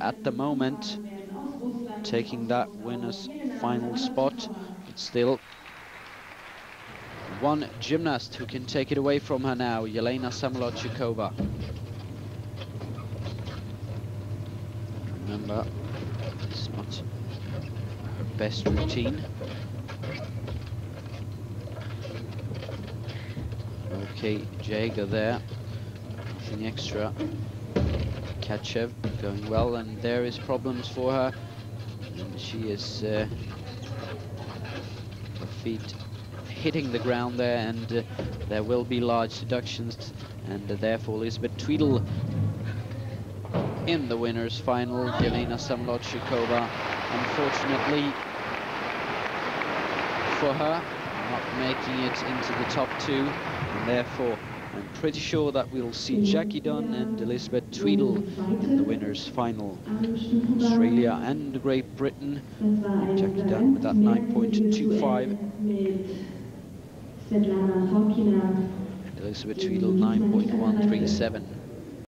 at the moment taking that winner's final spot. But still, one gymnast who can take it away from her now, Yelena Zamolodchikova. Remember, it's not her best routine. Okay, Jaeger there, nothing extra. Tkachev going well, and there is problems for her. And she is uh, her feet hitting the ground there, and uh, there will be large deductions, and uh, therefore Elizabeth Tweddle in the winners final, Yelena Zamolodchikova, unfortunately for her, not making it into the top two, and therefore I'm pretty sure that we'll see Jackie Dunn and Elizabeth Tweddle in the winners final. Australia and Great Britain. Jackie Dunn with that 9.25. Elizabeth Tweddle 9.137.